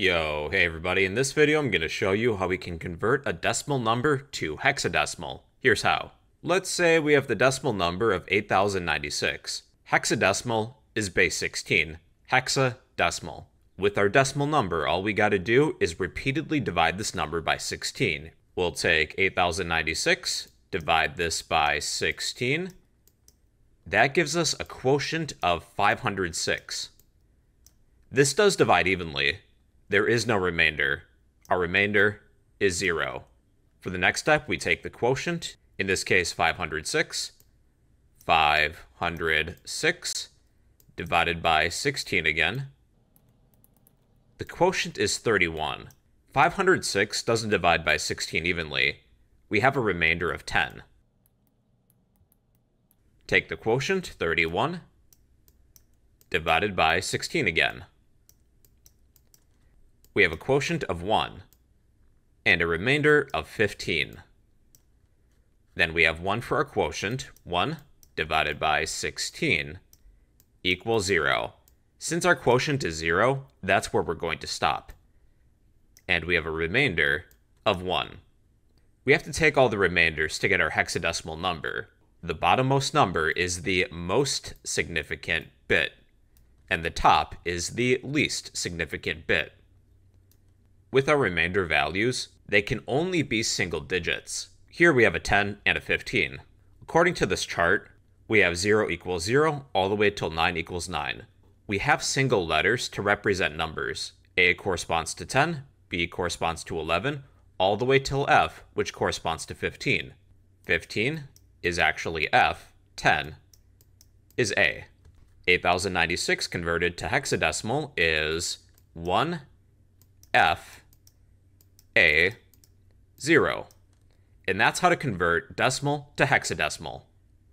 Yo, hey everybody, in this video I'm going to show you how we can convert a decimal number to hexadecimal. Here's how. Let's say we have the decimal number of 8096. Hexadecimal is base 16. Hexadecimal. With our decimal number, all we gotta do is repeatedly divide this number by 16. We'll take 8096, divide this by 16. That gives us a quotient of 506. This does divide evenly, there is no remainder. Our remainder is 0. For the next step, we take the quotient, in this case 506, 506 divided by 16 again. The quotient is 31. 506 doesn't divide by 16 evenly. We have a remainder of 10. Take the quotient, 31, divided by 16 again we have a quotient of 1 and a remainder of 15. Then we have 1 for our quotient, 1 divided by 16 equals 0. Since our quotient is 0, that's where we're going to stop. And we have a remainder of 1. We have to take all the remainders to get our hexadecimal number. The bottommost number is the most significant bit, and the top is the least significant bit. With our remainder values, they can only be single digits. Here we have a 10 and a 15. According to this chart, we have 0 equals 0 all the way till 9 equals 9. We have single letters to represent numbers. A corresponds to 10, B corresponds to 11, all the way till F, which corresponds to 15. 15 is actually F, 10 is A. 8096 converted to hexadecimal is 1 F a 0. And that's how to convert decimal to hexadecimal.